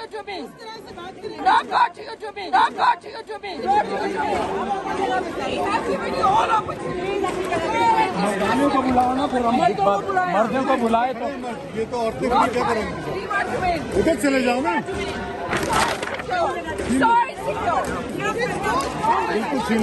Not to. Not to to given you all opportunities. मर्दानों को बुलाओ ना फिर हम मर्दों को बुलाए तो ये तो औरतें भी क्या करेंगी. उधर चले जाओ ना Sorry. बिल्कुल छीन